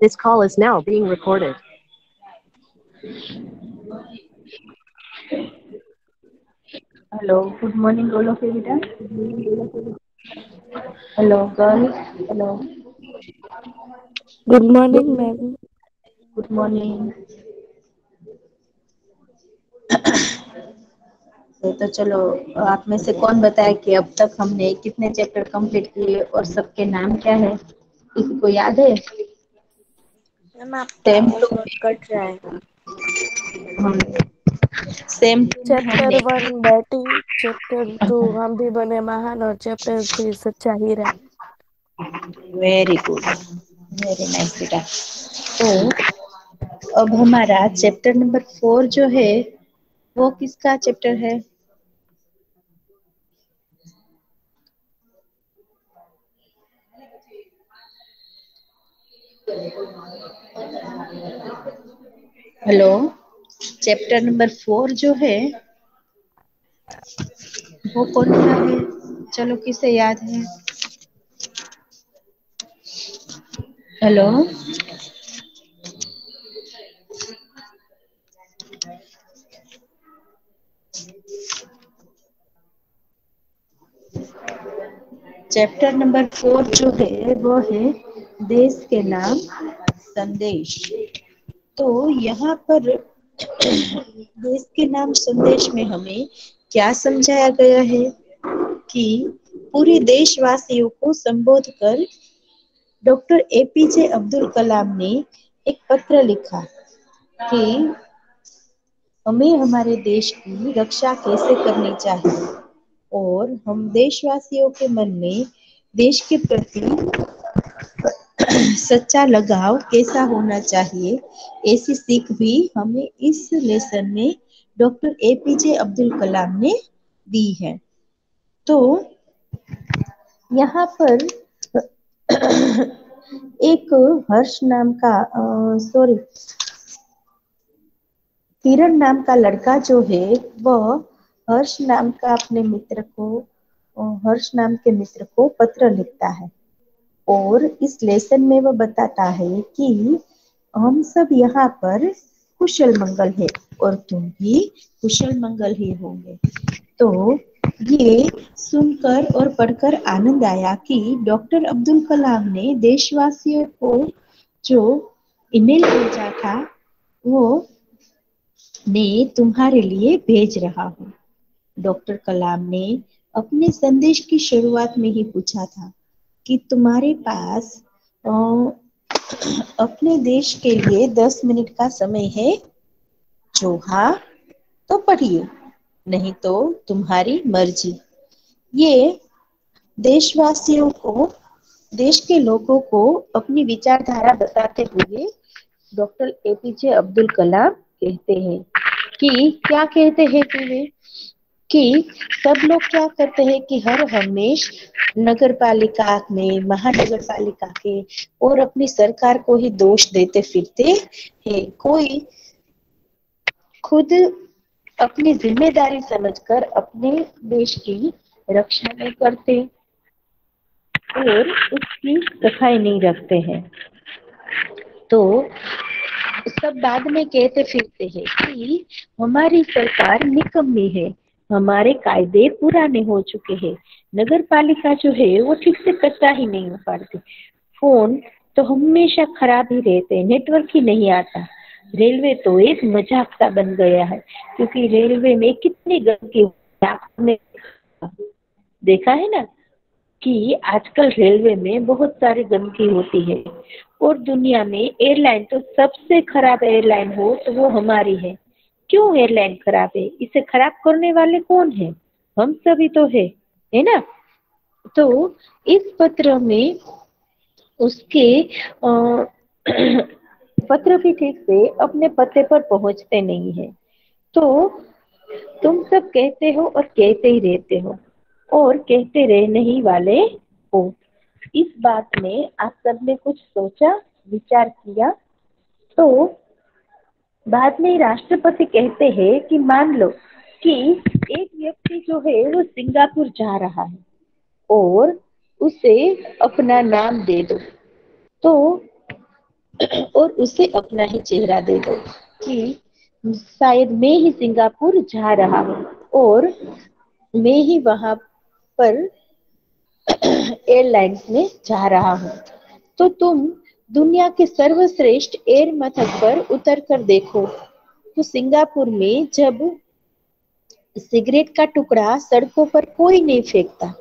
This call is now being recorded. Hello, good morning, all of you. Hello, girls. Hello, good morning ma'am good morning. तो, तो चलो आप में से कौन बताए कि अब तक हमने कितने चैप्टर कंप्लीट किए और सबके नाम क्या है किसी को याद है? मैम सेम कट रहा है। Same chapter one batting chapter two हम भी बने महान और चैप्टर थ्री सच्चा हीरा वेरी गुड वेरी नाइस बेटा। तो अब हमारा चैप्टर नंबर फोर जो है वो किसका चैप्टर है? हेलो चैप्टर नंबर फोर जो है, वो कौन सा है? चलो, किसे याद है? हेलो? चैप्टर नंबर फोर जो है, वो है देश के नाम संदेश। तो यहाँ पर देश के नाम संदेश में हमें क्या समझाया गया है कि पूरे देशवासियों को संबोध कर डॉक्टर एपीजे अब्दुल कलाम ने एक पत्र लिखा कि हमें हमारे देश की रक्षा कैसे करनी चाहिए और हम देशवासियों के मन में देश के प्रति सच्चा लगाव कैसा होना चाहिए? ऐसी सीख भी हमें इस लेसन में डॉक्टर एपीजे अब्दुल कलाम ने दी है। तो यहाँ पर एक हर्ष नाम का सॉरी किरण नाम का लड़का जो है, वह हर्ष नाम का अपने मित्र को हर्ष नाम के मित्र को पत्र लिखता है। और इस लेसन में वह बताता है कि हम सब यहाँ पर कुशल मंगल है और तुम भी कुशल मंगल ही होंगे। तो ये सुनकर और पढ़कर आनंद आया कि डॉक्टर अब्दुल कलाम ने देशवासियों को जो ईमेल भेजा था, वो मैं तुम्हारे लिए भेज रहा हूँ। डॉक्टर कलाम ने अपने संदेश की शुरुआत में ही पूछा था कि तुम्हारे पास अपने देश के लिए दस मिनट का समय है। जो हाँ तो पढ़िए, नहीं तो तुम्हारी मर्ज़ी। ये देशवासियों को, देश के लोगों को अपनी विचारधारा बताते हुए डॉक्टर एपीजे अब्दुल कलाम कहते हैं कि क्या कहते हैं कि वे कि सब लोग क्या करते हैं कि हर हमेश नगर पालिका में महानगर पालिका के, और अपनी सरकार को ही दोष देते फिरते हैं। कोई खुद अपनी ज़िम्मेदारी समझकर अपने देश की रक्षा नहीं करते और उसकी सफ़ाई नहीं रखते हैं। तो सब बाद में कहते फिरते हैं कि हमारी सरकार निकम्मी है। हमारे कायदे पुराने हो चुके हैं। नगर पालिका जो है, वो ठीक से कचरा ही नहीं उखाड़ती फ़ोन तो हमेशा खराब ही रहते हैं नेटवर्क ही नहीं आता। रेलवे तो एक मज़ाक सा बन गया है, क्योंकि रेलवे में कितनी गंदगी आपने देखा है ना कि आजकल रेलवे में बहुत सारी गंदगी होती है। और दुनिया में एयरलाइन तो सबसे खराब एयरलाइन हो तो वो हमारी है। क्यों एयरलाइन खराब है? इसे खराब करने वाले कौन है? हम सभी तो है है ना? तो इस पत्र में उसके पत्र भी ठीक से अपने पते पर पहुँचते नहीं है। तो तुम सब कहते हो और कहते ही रहते हो, और कहते रहने ही वाले हो। इस बात में आप सबने कुछ सोचा, विचार किया तो बाद में राष्ट्रपति कहते हैं कि मान लो कि एक व्यक्ति जो है वो सिंगापुर जा रहा है और उसे अपना नाम दे दो। तो और उसे अपना ही चेहरा दे दो कि शायद मैं ही सिंगापुर जा रहा हूँ और मैं ही वहाँ पर एयरलाइंस में जा रहा हूँ। तो तुम दुनिया के सर्वश्रेष्ठ एयर मथक पर उतर कर देखो। तो सिंगापुर में जब सिगरेट का टुकड़ा सड़कों पर कोई नहीं फेंकता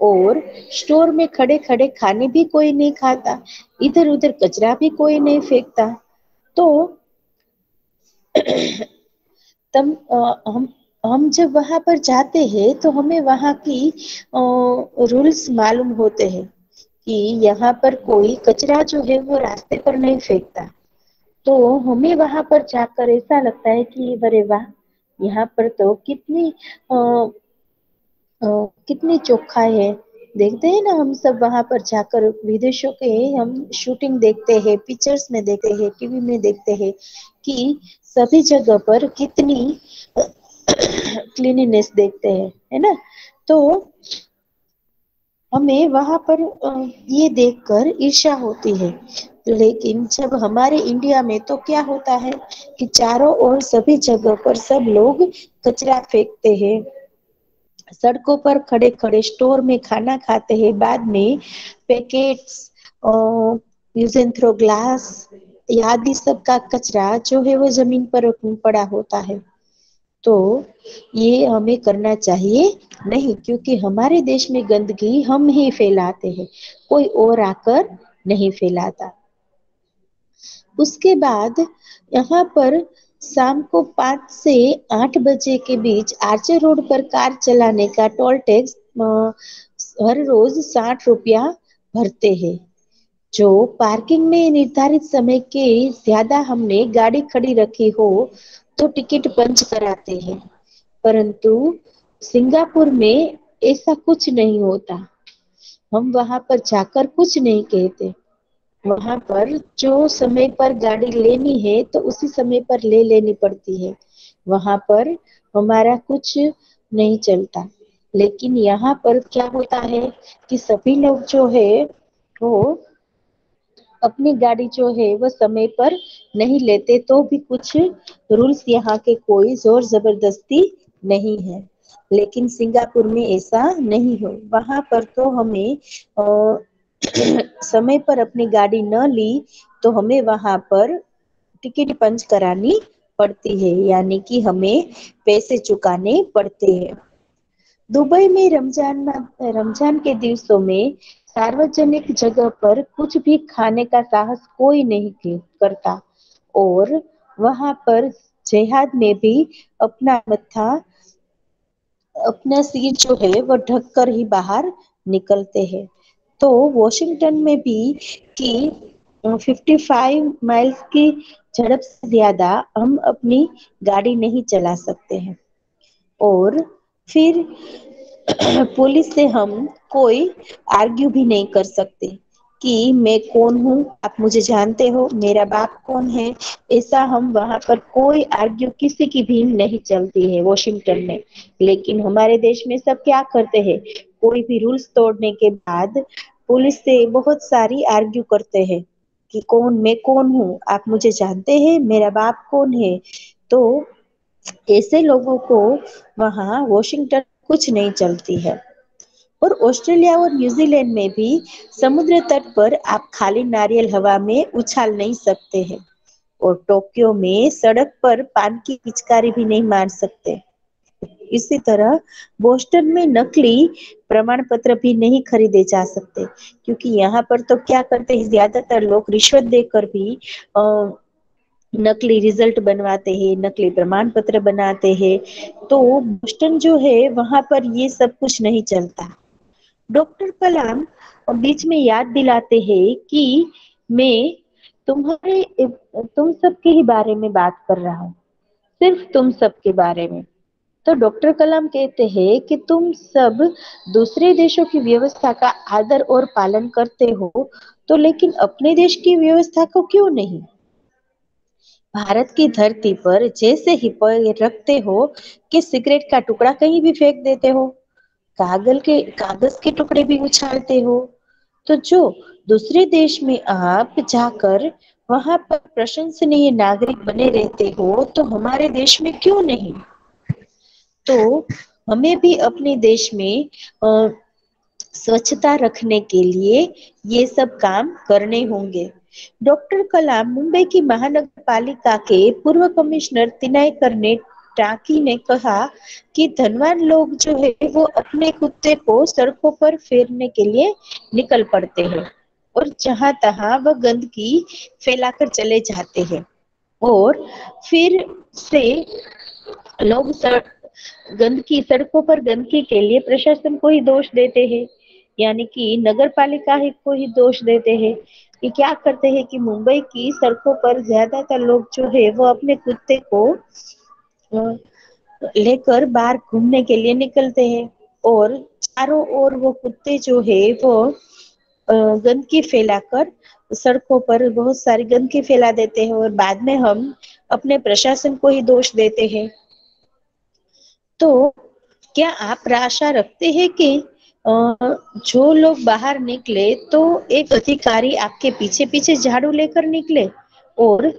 और स्टोर में खड़े खड़े खाने भी कोई नहीं खाता इधर उधर कचरा भी कोई नहीं फेंकता तो तम आ, हम हम जब वहाँ पर जाते हैं तो हमें वहाँ की रूल्स मालूम होते हैं। कि यहाँ पर कोई कचरा जो है वो रास्ते पर नहीं फेंकता। तो हमें वहाँ पर जाकर ऐसा लगता है कि बरे वाह यहाँ पर तो कितनी आ, आ, कितनी चोखा है। देखते हैं ना हम सब वहाँ पर जाकर विदेशों के हम शूटिंग देखते हैं पिक्चर्स में देखते हैं टीवी में देखते हैं कि सभी जगह पर कितनी क्लीनिनेस देखते हैं है ना? तो हमें वहाँ पर ये देखकर ईर्षा होती है। लेकिन जब हमारे इंडिया में तो क्या होता है कि चारों ओर सभी जगह पर सब लोग कचरा फेंकते हैं। सड़कों पर खड़े खड़े स्टोर में खाना खाते हैं। बाद में पैकेट्स यूज़ ग्लास, आदि सब का कचरा जो है वो ज़मीन पर पड़ा होता है। तो ये हमें करना चाहिए नहीं, क्योंकि हमारे देश में गंदगी हम ही फैलाते हैं। कोई और आकर नहीं फैलाता। उसके बाद यहाँ पर शाम को पाँच से आठ बजे के बीच आर्चर रोड पर कार चलाने का टोल टैक्स हर रोज साठ रुपया भरते हैं, जो पार्किंग में निर्धारित समय के ज़्यादा हमने गाड़ी खड़ी रखी हो तो टिकट पंच कराते हैं। परंतु सिंगापुर में ऐसा कुछ नहीं होता। हम वहाँ पर जाकर कुछ नहीं कहते। वहाँ पर जो समय पर गाड़ी लेनी है तो उसी समय पर ले लेनी पड़ती है। वहाँ पर हमारा कुछ नहीं चलता। लेकिन यहाँ पर क्या होता है कि सभी लोग जो है, वो अपनी गाड़ी जो है वो समय पर नहीं लेते तो भी कुछ रूल्स यहाँ के कोई ज़ोर ज़बरदस्ती नहीं है। लेकिन सिंगापुर में ऐसा नहीं हो। वहाँ पर तो हमें समय पर अपनी गाड़ी न ली तो हमें वहाँ पर टिकट पंच करानी पड़ती है, यानी कि हमें पैसे चुकाने पड़ते हैं। दुबई में रमज़ान रमज़ान के दिवसों में सार्वजनिक जगह पर कुछ भी खाने का साहस कोई नहीं करता। और वहाँ पर जेहाद में भी अपना मत्था, अपना सिर जो है वो ढककर ही बाहर निकलते हैं। तो वॉशिंगटन में भी कि 55 माइल्स की झड़प से ज़्यादा हम अपनी गाड़ी नहीं चला सकते हैं। और फिर पुलिस से हम कोई आर्ग्यू भी नहीं कर सकते कि मैं कौन हूँ? आप मुझे जानते हो, मेरा बाप कौन है? ऐसा हम वहाँ पर कोई आर्ग्यू किसी की भी नहीं चलती है वॉशिंगटन में। लेकिन हमारे देश में सब क्या करते हैं? कोई भी रूल्स तोड़ने के बाद पुलिस से बहुत सारी आर्ग्यू करते हैं कि कौन मैं कौन हूँ? आप मुझे जानते हैं, मेरा बाप कौन है? तो ऐसे लोगों को वहाँ वॉशिंगटन कुछ नहीं चलती है। और ऑस्ट्रेलिया और न्यूजीलैंड में भी समुद्र तट पर आप खाली नारियल हवा में उछाल नहीं सकते हैं और टोक्यो में सड़क पर पान की पिचकारी भी नहीं मार सकते। इसी तरह बोस्टन में नकली प्रमाण पत्र भी नहीं खरीदे जा सकते, क्योंकि यहाँ पर तो क्या करते हैं, ज़्यादातर लोग रिश्वत देकर भी नकली रिज़ल्ट बनवाते हैं, नकली प्रमाण पत्र बनाते हैं। तो बोस्टन जो है, वहाँ पर ये सब कुछ नहीं चलता। डॉक्टर कलाम बीच में याद दिलाते हैं कि मैं तुम्हारे, तुम सबके ही बारे में बात कर रहा हूँ, सिर्फ़ तुम सबके बारे में। तो डॉक्टर कलाम कहते हैं कि तुम सब दूसरे देशों की व्यवस्था का आदर और पालन करते हो तो लेकिन अपने देश की व्यवस्था को क्यों नहीं? भारत की धरती पर जैसे ही पैर रखते हो कि सिगरेट का टुकड़ा कहीं भी फेंक देते हो। कागल के, कागज़ के टुकड़े भी उछालते हो? तो जो दूसरे देश में आप जाकर वहाँ पर प्रशंसनीय नागरिक बने रहते हो तो हमारे देश में क्यों नहीं? तो हमें भी अपने देश में स्वच्छता रखने के लिए ये सब काम करने होंगे। डॉक्टर कलाम मुंबई की महानगर पालिका के पूर्व कमिश्नर तिनायकर ने टाकी ने कहा कि धनवान लोग जो है, वो अपने कुत्ते को सड़कों पर फेरने के लिए निकल पड़ते हैं और जहाँ तहां वह गंदगी फैलाकर चले जाते हैं। और फिर से लोग गंदगी, सड़कों पर गंदगी के लिए प्रशासन को ही दोष देते हैं। यानी कि नगर पालिका ही को ही दोष देते हैं कि क्या करते हैं कि मुंबई की सड़कों पर ज़्यादातर लोग जो है, वो अपने कुत्ते को लेकर बाहर घूमने के लिए निकलते हैं। और चारों ओर वो कुत्ते जो है, वो गंदगी फैलाकर सड़कों पर बहुत सारी गंदगी फैला देते हैं और बाद में हम अपने प्रशासन को ही दोष देते हैं। तो क्या आप आशा रखते हैं कि जो लोग बाहर निकले तो एक अधिकारी आपके पीछे पीछे झाड़ू लेकर निकले? और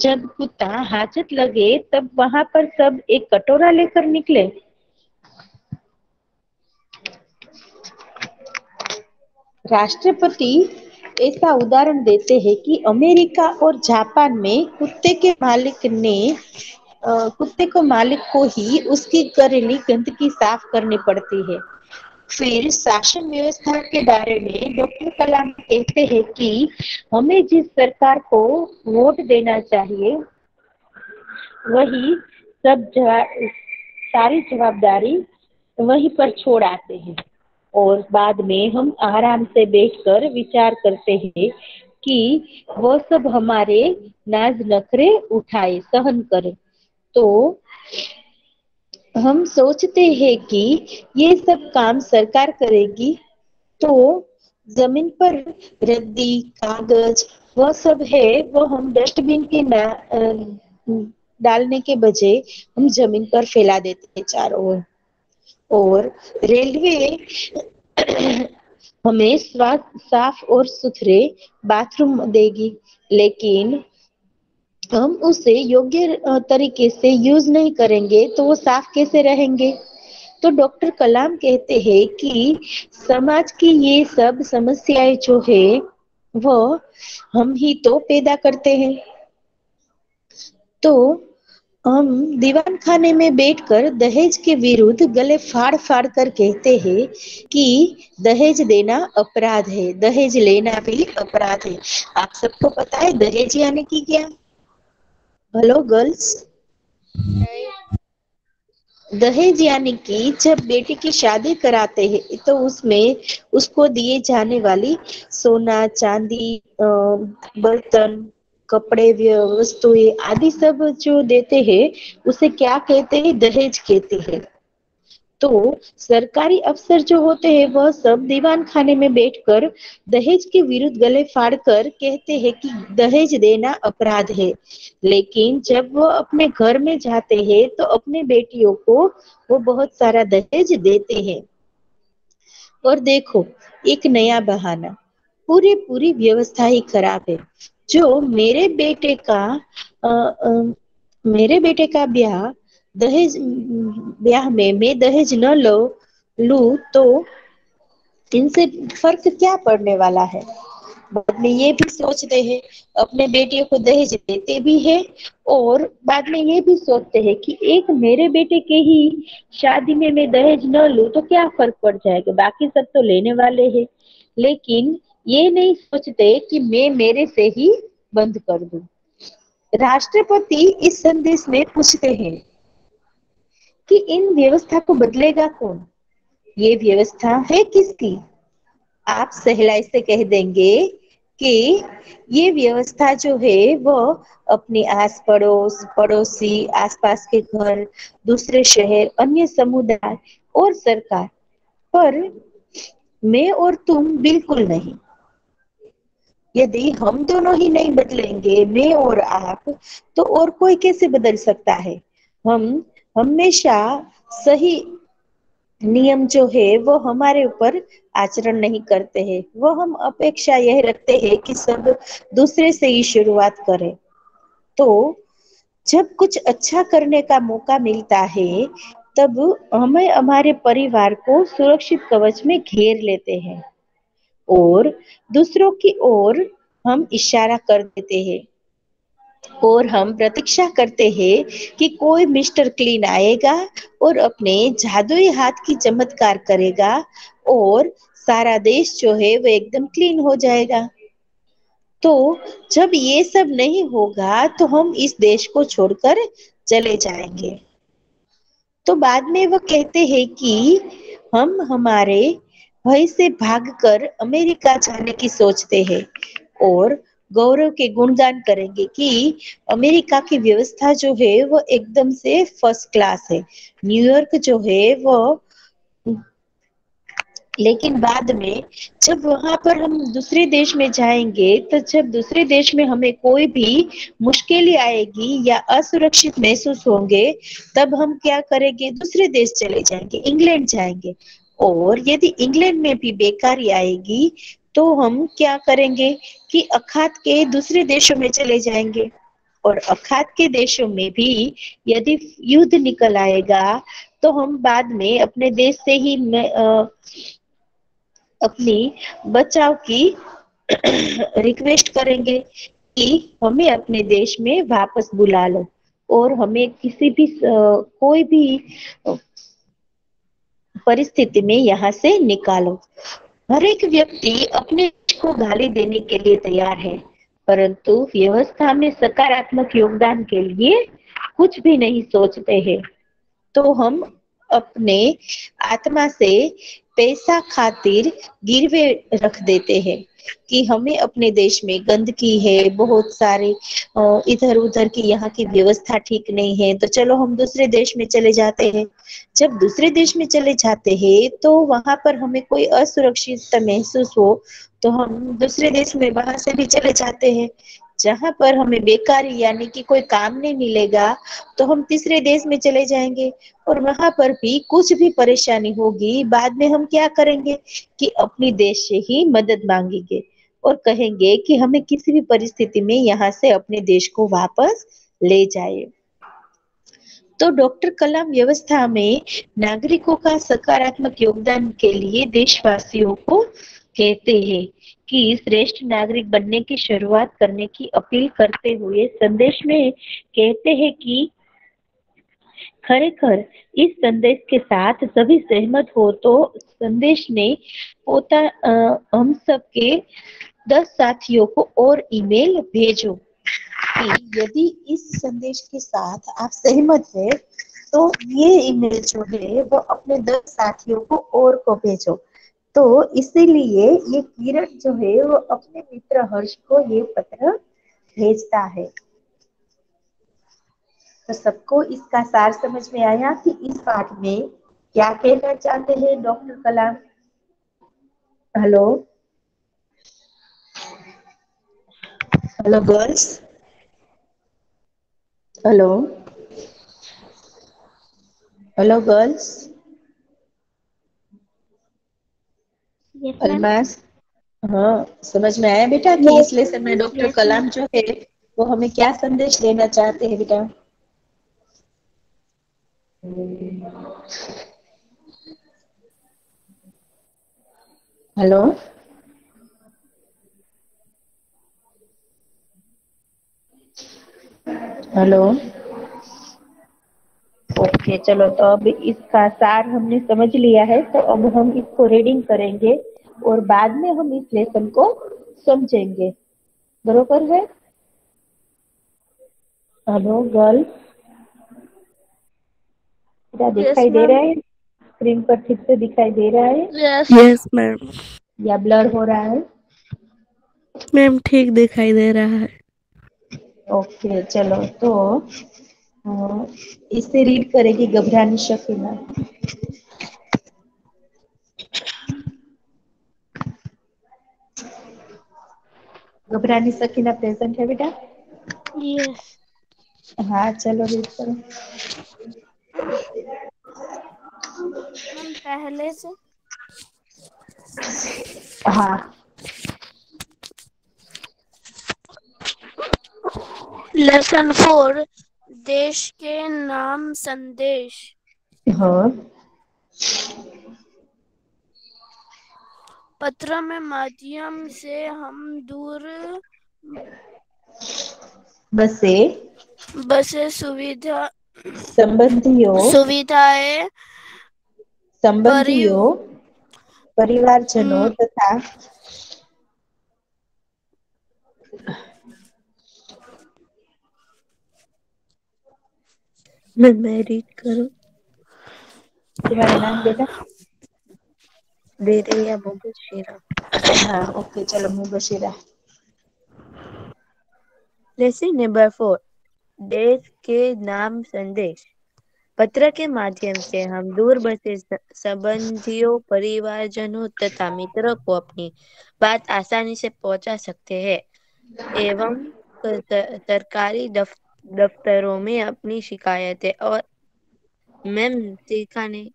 जब कुत्ता हाजत लगे, तब वहाँ पर सब एक कटोरा लेकर निकले। राष्ट्रपति ऐसा उदाहरण देते हैं कि अमेरिका और जापान में कुत्ते के मालिक ने कुत्ते को मालिक को ही उसकी घरेली गंदगी साफ़ करनी पड़ती है। फिर शासन व्यवस्था के बारे में डॉक्टर कलाम कहते हैं कि हमें जिस सरकार को वोट देना चाहिए, वही सब सारी जवाबदारी वहीं पर छोड़ आते हैं। और बाद में हम आराम से बैठकर विचार करते हैं कि वो सब हमारे नाज नखरे उठाए, सहन करे। तो हम सोचते हैं कि ये सब काम सरकार करेगी तो ज़मीन पर रद्दी, कागज़, वो सब है, वो हम डस्टबिन के ना डालने के बजाय हम ज़मीन पर फैला देते हैं चारों ओर। और रेलवे हमें साफ़ और सुथरे बाथरूम देगी, लेकिन हम उसे योग्य तरीके से यूज़ नहीं करेंगे तो वो साफ़ कैसे रहेंगे? तो डॉक्टर कलाम कहते हैं कि समाज की ये सब समस्याएँ जो है, वो हम ही तो पैदा करते हैं। तो हम दीवान खाने में बैठकर दहेज के विरुद्ध गले फाड़ फाड़ कर कहते हैं कि दहेज देना अपराध है, दहेज लेना भी अपराध है। आप सबको पता है दहेज यानी कि क्या? हेलो गर्ल्स दहेज यानी कि, जब बेटी की शादी कराते हैं तो उसमें उसको दिए जाने वाली सोना, चांदी बर्तन, कपड़े वस्तुएँ आदि सब जो देते हैं, उसे क्या कहते हैं? दहेज कहते हैं। तो सरकारी अफसर जो होते हैं वह सब दीवान खाने में बैठकर दहेज के विरुद्ध गले फाड़कर कहते हैं कि दहेज देना अपराध है। लेकिन जब वो अपने घर में जाते हैं तो अपने बेटियों को वो बहुत सारा दहेज देते हैं। और देखो एक नया बहाना। पूरी पूरी व्यवस्था ही खराब है। जो मेरे बेटे का आ, आ, मेरे बेटे का ब्याह दहेज ब्याह में, मैं दहेज न लो, लू तो इनसे फ़र्क क्या पड़ने वाला है? बाद में ये भी सोचते हैं, अपने बेटियों को दहेज देते भी है और बाद में ये भी सोचते हैं कि एक मेरे बेटे के ही शादी में मैं दहेज न लू तो क्या फ़र्क पड़ जाएगा? बाकी सब तो लेने वाले हैं। लेकिन ये नहीं सोचते कि मैं मेरे से ही बंद कर दू। राष्ट्रपति इस संदेश में पूछते हैं कि इन व्यवस्था को बदलेगा कौन? ये व्यवस्था है किसकी? आप सहलाई से कह देंगे कि ये व्यवस्था जो है, वो अपने आस पड़ोस पड़ोसी, आसपास के घर, दूसरे शहर, अन्य समुदाय और सरकार। पर मैं और तुम बिल्कुल नहीं। यदि हम दोनों ही नहीं बदलेंगे, मैं और आप तो और कोई कैसे बदल सकता है? हम हमेशा सही नियम जो है, वो हमारे ऊपर आचरण नहीं करते हैं। वो हम अपेक्षा यह रखते हैं कि सब दूसरे से ही शुरुआत करें। तो जब कुछ अच्छा करने का मौका मिलता है, तब हमें हमारे परिवार को सुरक्षित कवच में घेर लेते हैं और दूसरों की ओर हम इशारा कर देते हैं। और हम प्रतीक्षा करते हैं कि कोई मिस्टर क्लीन आएगा और अपने जादुई हाथ की चमत्कार करेगा और सारा देश जो है वो एकदम क्लीन हो जाएगा। तो जब ये सब नहीं होगा तो हम इस देश को छोड़कर चले जाएँगे। तो बाद में वो कहते हैं कि हम हमारे भय से भागकर अमेरिका जाने की सोचते हैं और गौरव के गुणगान करेंगे कि अमेरिका की व्यवस्था जो है, वो एकदम से फ़र्स्ट क्लास है। न्यूयॉर्क जो है, वो लेकिन बाद में जब वहाँ पर हम दूसरे देश में जाएँगे तो जब दूसरे देश में हमें कोई भी मुश्किल आएगी या असुरक्षित महसूस होंगे, तब हम क्या करेंगे? दूसरे देश चले जाएँगे, इंग्लैंड जाएँगे। और यदि इंग्लैंड में भी बेकारी आएगी तो हम क्या करेंगे? कि अखात के दूसरे देशों में चले जाएँगे। और अखात के देशों में भी यदि युद्ध निकल आएगा तो हम बाद में अपने देश से ही आ, अपनी बचाव की रिक्वेस्ट करेंगे कि हमें अपने देश में वापस बुला लो। और हमें किसी भी कोई भी परिस्थिति में यहाँ से निकालो। हर एक व्यक्ति अपने को गाली देने के लिए तैयार है, परंतु व्यवस्था में सकारात्मक योगदान के लिए कुछ भी नहीं सोचते हैं। तो हम अपने आत्मा से पैसा खातिर गिरवे रख देते हैं कि हमें अपने देश में गंदगी है, बहुत सारे इधर उधर की यहाँ की व्यवस्था ठीक नहीं है तो चलो हम दूसरे देश में चले जाते हैं। जब दूसरे देश में चले जाते हैं तो वहाँ पर हमें कोई असुरक्षित महसूस हो तो हम दूसरे देश में वहाँ से भी चले जाते हैं। जहाँ पर हमें बेकारी यानी कि कोई काम नहीं मिलेगा तो हम तीसरे देश में चले जाएँगे और वहाँ पर भी कुछ भी परेशानी होगी, बाद में हम क्या करेंगे कि अपनी देश से ही मदद मांगेंगे और कहेंगे कि हमें किसी भी परिस्थिति में यहाँ से अपने देश को वापस ले जाए। तो डॉक्टर कलाम व्यवस्था में नागरिकों का सकारात्मक योगदान के लिए देशवासियों को कहते हैं कि श्रेष्ठ नागरिक बनने की शुरुआत करने की अपील करते हुए संदेश में कहते हैं कि खरेखर इस संदेश के साथ सभी सहमत हो तो संदेश ने पोता हम सब के दस साथियों को और ईमेल भेजो। कि यदि इस संदेश के साथ आप सहमत है तो ये ईमेल जो है, वो अपने दस साथियों को और को भेजो। तो इसीलिए ये किरण जो है, वो अपने मित्र हर्ष को ये पत्र भेजता है। तो सबको इसका सार समझ में आया कि इस पाठ में क्या कहना चाहते हैं doctor Kalam? Hello? Hello girls? Hello? Hello girls? Almas. हाँ समझ में आया बेटा कि इस लेसन में डॉक्टर कलाम जो है वो हमें क्या संदेश देना चाहते हैं बेटा? हेलो? हेलो? ओके चलो तो अब इसका सार हमने समझ लिया है तो अब हम इसको रीडिंग करेंगे। और बाद में हम इस लेसन को समझेंगे। बरोबर है? Hello girl. क्या दिखाई दे रहा है? स्क्रीन पर ठीक से दिखाई दे रहा है? यस यस मैम या ब्लर हो रहा है? मैम ठीक दिखाई दे रहा है। ओके चलो तो इसे रीड करेगी घबरानी शकीना घबरानी सकीना प्रेजेंट है बेटा? यस हाँ चलो रीड करो। हम पहले से। हाँ। लेसन फोर देश के नाम संदेश। हाँ। पत्र में माध्यम से हम दूर बसे बसे सुविधा संबंधियों सुविधाएँ संबंधियों परिवारजनों हम्म। तथा मैं मैं रीड करूँ तुम्हारा नाम बेटा दे रही है बहुत शेरा। हाँ ओके चलो मुबशिरा लेसन नंबर फोर देश के नाम संदेश। पत्र के माध्यम से हम दूर बसे संबंधियों परिवारजनों तथा मित्रों को अपनी बात आसानी से पहुँचा सकते हैं। एवं सरकारी दफ, दफ्तरों में अपनी शिकायतें और मैम सीखा नहीं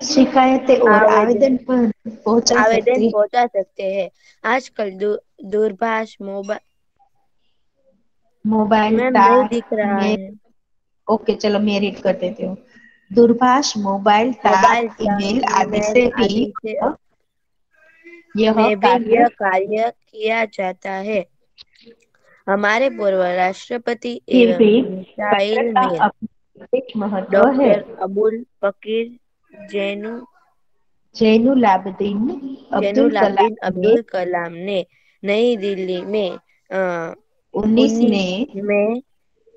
शिकायतें और आवेदन। पर पहुँचा आवेदन पहुँचा सकते हैं। आजकल दू, दूरभाष मोबाइल मोबाइल नहीं दिख रहा है। ओके चलो मैं रीड कर देती हूँ। दूरभाष मोबाइल मोबाइल ईमेल आदि से भी यह कार्य कार्य किया जाता है। हमारे पूर्व राष्ट्रपति एवं मिसाइल है। डॉक्टर अबुल फकीर जैनु। जैनुलाब्दीन अब्दुल कलाम अब्दुल कलाम ने नई दिल्ली में 19 19 में में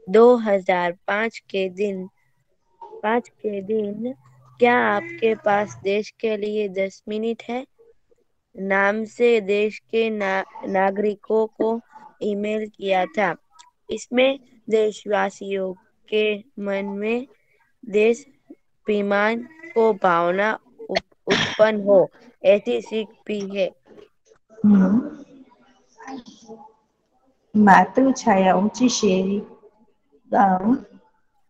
2005 के दिन पाँच के दिन क्या आपके पास देश के लिए दस मिनट है? नाम से देश के ना, नागरिकों को ईमेल किया था। इसमें देशवासियों के मन में देश विमान को भावना उत्पन्न हो ऐसी सीख भी है। हम्म। मातृ छाया ऊँची शेरी गाँव।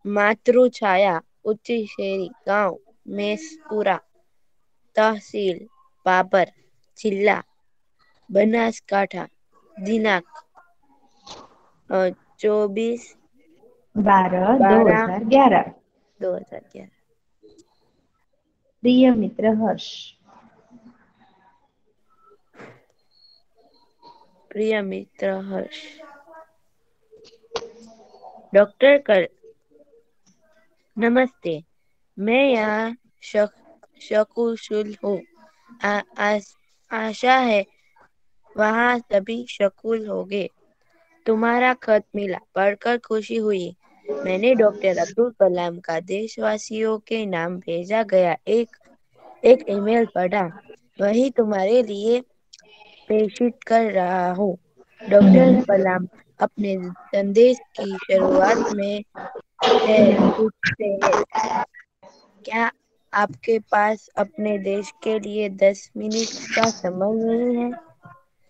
मातृ छाया उच्ची शेरी गाँव मेसपुरा तहसील बाबर जिला बनासकांठा दिनांक चौबीस बारह दो हज़ार ग्यारह। दो हज़ार ग्यारह। प्रिय मित्र हर्ष। प्रिय मित्र हर्ष। डॉक्टर कर नमस्ते, मैं यहाँ शक- शकुशल हूँ। आशा है वहाँ सभी शकुल होंगे। तुम्हारा खत मिला, पढ़कर खुशी हुई। मैंने डॉक्टर अब्दुल कलाम का देशवासियों के नाम भेजा गया। एक एक ईमेल पढ़ा वही तुम्हारे लिए प्रेषित कर रहा हूँ। डॉक्टर कलाम अपने संदेश की शुरुआत में पूछते हैं क्या आपके पास अपने देश के लिए दस मिनट का समय नहीं है?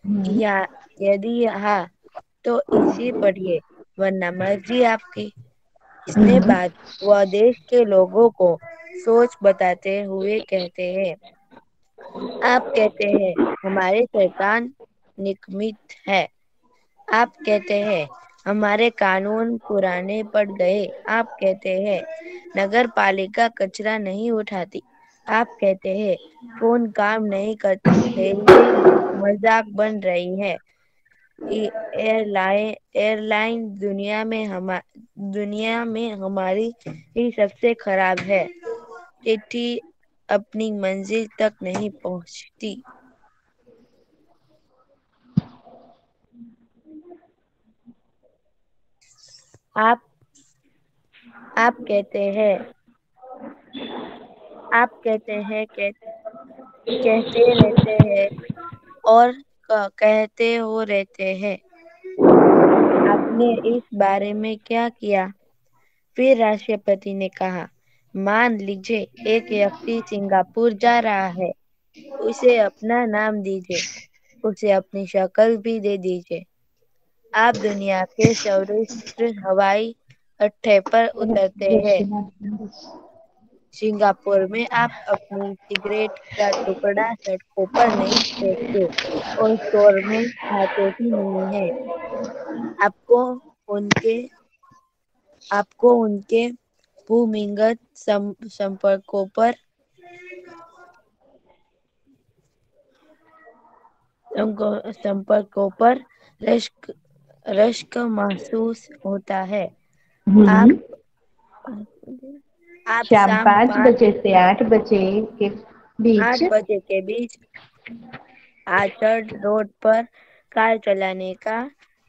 हम्म। या यदि हाँ तो इसी पढ़िए वरना मर्ज़ी आपकी। इसके। बाद वह देश के लोगों को सोच बताते हुए कहते हैं। आप कहते हैं, हमारे सरकार निकमित है। आप कहते हैं, हमारे कानून पुराने पड़ गए। आप कहते हैं नगर पालिका कचरा नहीं उठाती। आप कहते हैं, फ़ोन काम नहीं करते मज़ाक बन रही है। एयरलाइन एयरलाइन दुनिया में हमा दुनिया में हमारी ही सबसे खराब है। चिट्ठी अपनी मंजिल तक नहीं पहुँचती। आप आप कहते हैं आप कहते हैं कह, कहते रहते हैं और कहते हो रहते हैं। आपने इस बारे में क्या किया? फिर राष्ट्रपति ने कहा, मान लीजिए एक व्यक्ति सिंगापुर जा रहा है, उसे अपना नाम दीजिए, उसे अपनी शक्ल भी दे दीजिए। आप दुनिया के सर्वश्रेष्ठ हवाई अट्ठे पर उतरते हैं। सिंगापुर में आप अपनी सिगरेट का टुकड़ा सड़कों पर नहीं फेंकते और स्टोर में खाते भी नहीं है। आपको उनके आपको उनके भूमिगत संपर्कों पर संपर्कों पर रश्क रश्क महसूस होता है। आप आप शाम पाँच बजे से आठ बजे के बीच। आठ बजे के बीच आर्चर्ड रोड पर कार चलाने का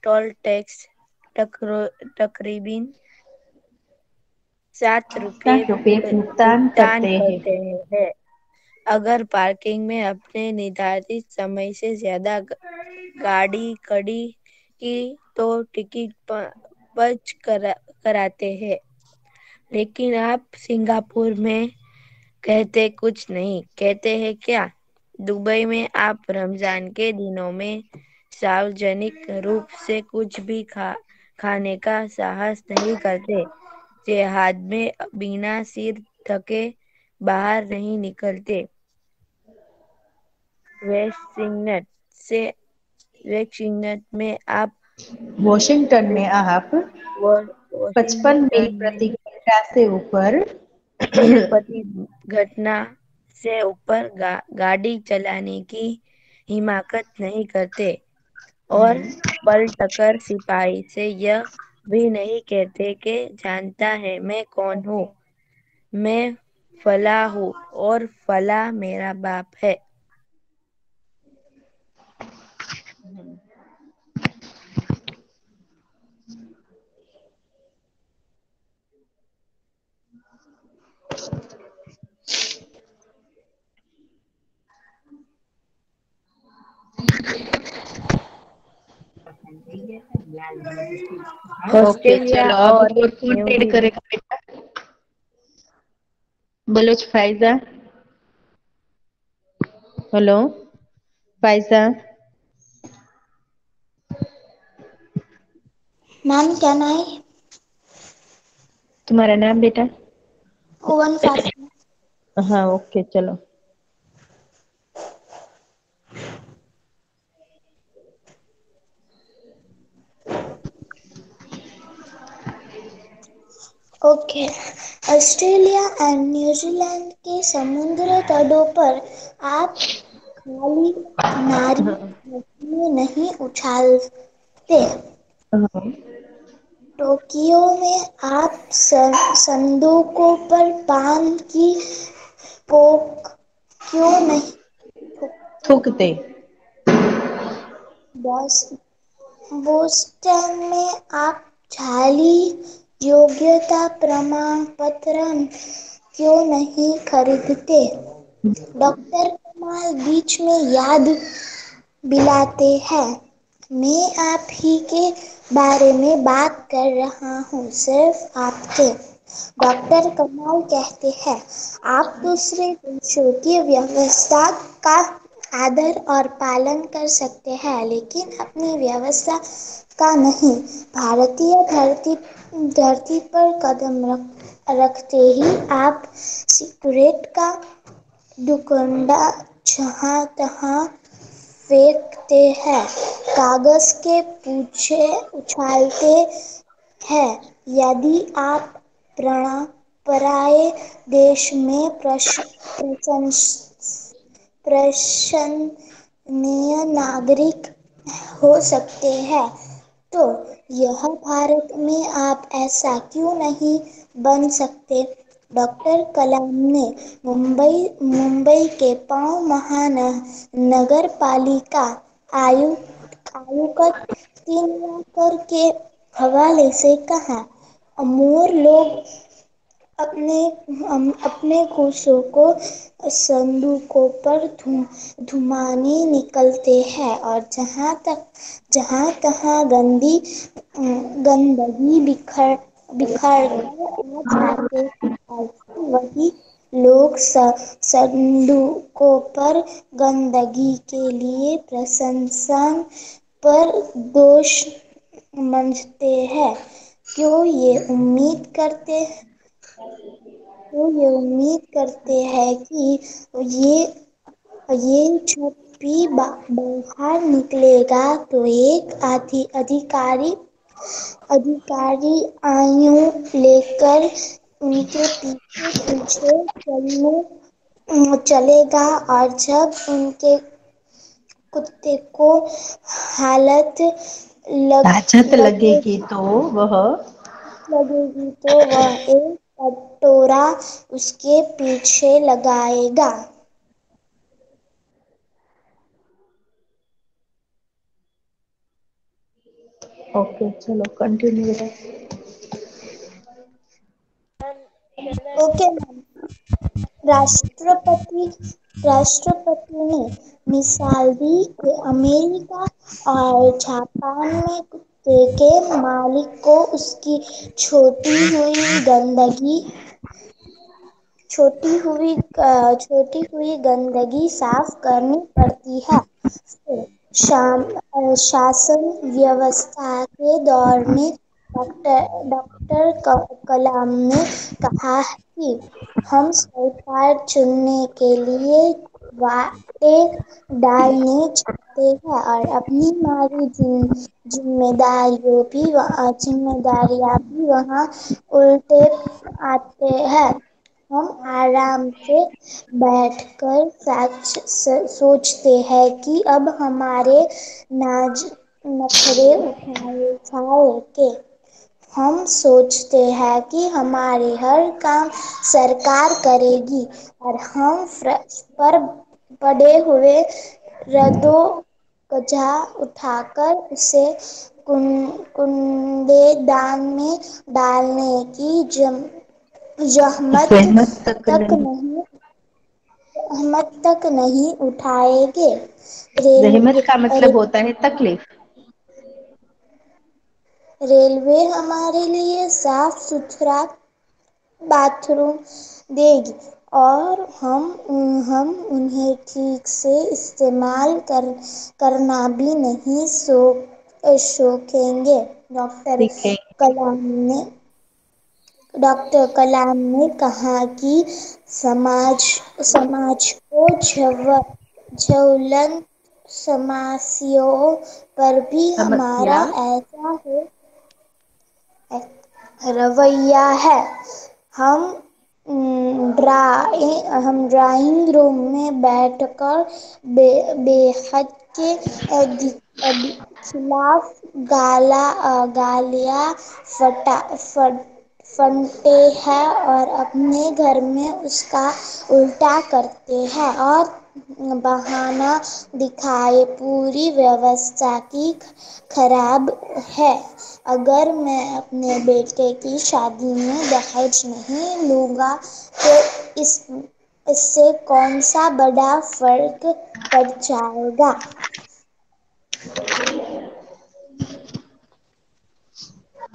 टोल टैक्स तकरीबन सात सात भुगतान करते हैं। करते हैं। अगर पार्किंग में अपने निर्धारित समय से ज़्यादा गाड़ी खड़ी की तो टिकट पंच करा, कराते हैं। लेकिन आप सिंगापुर में कहते कुछ नहीं। कहते हैं क्या? दुबई में आप रमज़ान के दिनों में सार्वजनिक रूप से कुछ भी खा खाने का साहस नहीं करते। जिहाद में बिना सिर थके बाहर नहीं निकलते। वेस्टिंगन से वेस्टिंगन में आप वॉशिंगटन में आप पचपन मील प्रति घंटा से ऊपर प्रति घटना से ऊपर गा, गाड़ी चलाने की हिमाकत नहीं करते और पलटकर सिपाही से यह भी नहीं कहते कि जानता है मैं कौन हूँ। मैं फला हूँ और फला मेरा बाप है। ऑस्ट्रेलिया चलो अब और और कौन ऐड करेगा बेटा। बोलो Faiza hello Faiza ma'am can I तुम्हारा नाम बेटा? ओवन फातिमा हाँ ओके चलो। ओके ऑस्ट्रेलिया एंड न्यूजीलैंड के समुद्र तटों पर आप खाली नारी नहीं उछालते। हाँ। टोक्यो में आप संदूकों पर पान की पोक क्यों नहीं थूकते? बॉस बोस्टन में आप जाली योग्यता प्रमाण पत्र क्यों नहीं खरीदते? डॉक्टर कमाल बीच में याद दिलाते हैं। मैं आप ही के बारे में बात कर रहा हूँ, सिर्फ़ आपके। डॉक्टर कमाल कहते हैं, आप दूसरे देशों की व्यवस्था का आदर और पालन कर सकते हैं, लेकिन अपनी व्यवस्था का नहीं। भारतीय धरती धरती पर कदम रख, रखते ही आप सिगरेट का दुकंडा जहाँ तहाँ फेंकते हैं। कागज़ के पूछे उछालते हैं। यदि आप पराये देश में प्रश, प्रशंस प्रशंसनीय नागरिक हो सकते हैं तो यह भारत में आप ऐसा क्यों नहीं बन सकते? डॉक्टर कलाम ने मुंबई मुंबई के पाँव महानगर पालिका आयुक्त आयुक्त तीन के हवाले से कहा, अमूर लोग अपने अपने खुशों को, संदूकों पर धुम धुमाने निकलते हैं और जहाँ तक, जहाँ तहाँ गंदी गंदगी बिखर बिखर जाते हैं, वही लोग संदूकों पर गंदगी के लिए प्रशंसा पर दोष मंजते हैं। क्यों ये उम्मीद करते क्यों ये उम्मीद करते हैं कि ये ये जब भी बाहर निकलेगा तो एक आधि अधिकारी अधिकारी आयु लेकर उनके पीछे पीछे चलने चलेगा और जब उनके कुत्ते को हालत लग लगेगी तो वह लगेगी तो वह एक कटोरा उसके पीछे लगाएगा। ओके चलो कंटिन्यू ओके मैम राष्ट्रपति राष्ट्रपति ने मिसाल दी कि अमेरिका और जापान में के मालिक को उसकी छोटी हुई गंदगी, छोटी हुई छोटी हुई गंदगी साफ़ करनी पड़ती है। शाम शासन व्यवस्था के दौर में डॉक्टर डॉक्टर कलाम ने कहा कि हम सरकार चुनने के लिए वाटे डालने चाहते हैं और अपनी हमारी जिम्मेदारियों भी जिम्मेदारियाँ भी वहाँ उल्टे आते हैं। हम आराम से बैठकर सच सोचते हैं कि अब हमारे नाज, नखरे उठाए जाएँगे। हम सोचते हैं कि हमारे हर काम सरकार करेगी और हम पर पड़े हुए रदों कझा उठाकर उसे कुं कुंडेदान में डालने की जम जहमत तक नहीं। जहमत तक नहीं उठाएँगे। जहमत का मतलब होता है तकलीफ़। रेलवे हमारे लिए साफ़ सुथरा बाथरूम देगी और हम हम उन्हें ठीक से इस्तेमाल कर करना भी नहीं सो सोखेंगे। डॉक्टर कलाम ने डॉक्टर कलाम ने कहा कि समाज समाज को झव झवलन समस्याओं पर भी हमारा ऐसा है रवैया है। हम ड्राइ हम ड्राइंग रूम में बैठकर बे, बेहद के खिलाफ गाला गालिया फटा, फट फनते हैं और अपने घर में उसका उल्टा करते हैं और बहाना दिखाए, पूरी व्यवस्था की खराब है। अगर मैं अपने बेटे की शादी में दहेज नहीं लूँगा तो इस, इससे कौन सा बड़ा फ़र्क पड़ जाएगा?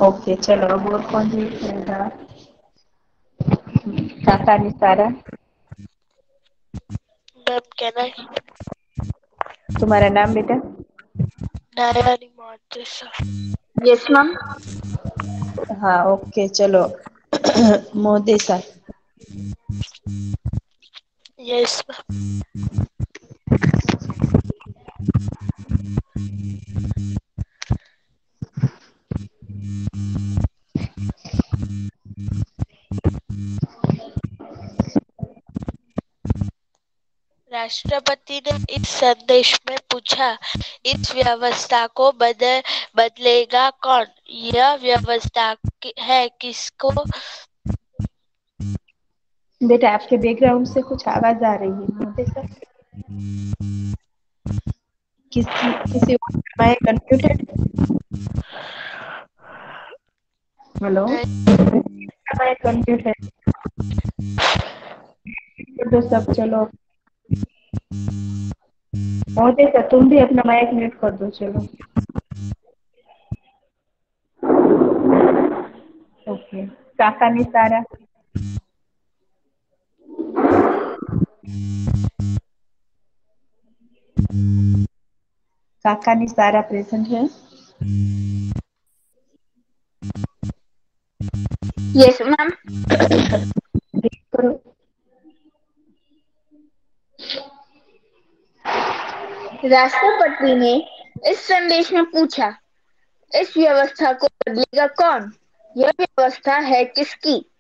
ओके, चलो अब और कौन देखेगा? काका निसारा मैम कैन आई तुम्हारा नाम बेटा? नारायणी यस मैम हाँ ओके चलो। मोदेसा यस मैम राष्ट्रपति ने इस संदेश में पूछा इस व्यवस्था को बदल बदलेगा कौन? यह व्यवस्था है किसको? बेटा आपके बैकग्राउंड से कुछ आवाज़ आ रही है मोदेसा किसी किसी माइक कन्फ्यूटेड हेलो माइक कन्फ्यूट है तो सब चलो। मोदेसा तुम भी अपना माइक म्यूट कर दो, चलो। ओके काका निसारा काका निसारा प्रेजेंट है। यस मैम राष्ट्रपति ने इस संदेश में पूछा, इस व्यवस्था को बदलेगा कौन? यह व्यवस्था है किसकी?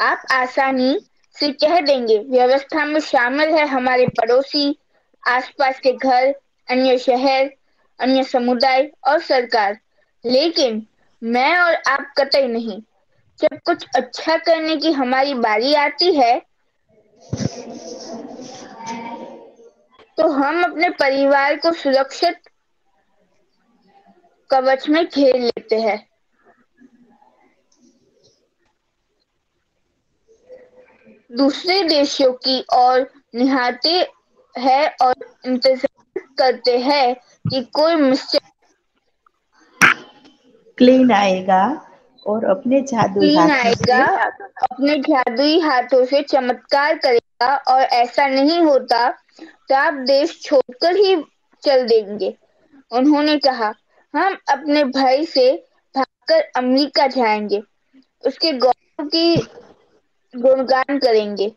आप आसानी से कह देंगे, व्यवस्था में शामिल है हमारे पड़ोसी, आसपास के घर, अन्य शहर, अन्य समुदाय और सरकार। लेकिन मैं और आप कतई नहीं। जब कुछ अच्छा करने की हमारी बारी आती है तो हम अपने परिवार को सुरक्षित कवच में घेर लेते हैं। दूसरे देशों की ओर निहारते हैं और इंतज़ार करते हैं कि कोई मिस्टेक क्लीन आएगा और अपने जादुई क्लीन आएगा अपने जादुई हाथों से चमत्कार करेगा और ऐसा नहीं होता तो आप देश छोड़कर ही चल देंगे। उन्होंने कहा, हम अपने भाई से भागकर अमेरिका जाएँगे। उसके गौरव की गुणगान करेंगे।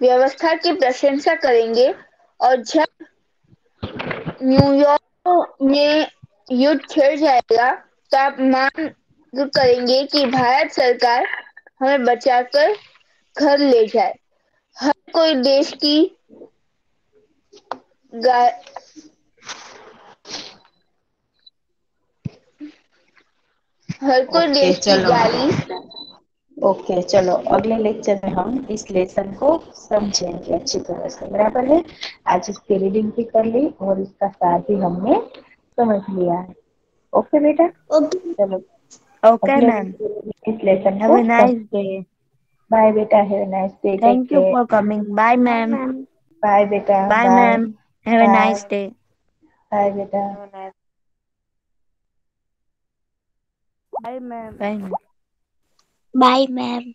व्यवस्था की प्रशंसा करेंगे और जब न्यूयॉर्क में युद्ध छिड़ जाएगा तो आप मांग करेंगे कि भारत सरकार हमें बचाकर घर ले जाए। हर कोई देश की हर कोई ओके, देश की चलो। गाली। ओके okay, चलो अगले लेक्चर में हम इस लेसन को समझेंगे अच्छी तरह से बराबर है? आज इसकी रीडिंग भी कर ली और इसका सार भी हमने समझ लिया है। ओके बेटा? ओके चलो। ओके मैम इस lesson have a nice day Bye, beta. Have a nice day. Thank Take you care. for coming. Bye, ma'am. Bye, beta. Bye, Bye. ma'am. Have Bye. a nice day. Bye, beta. Bye, ma'am. Bye, ma'am. Bye, ma'am.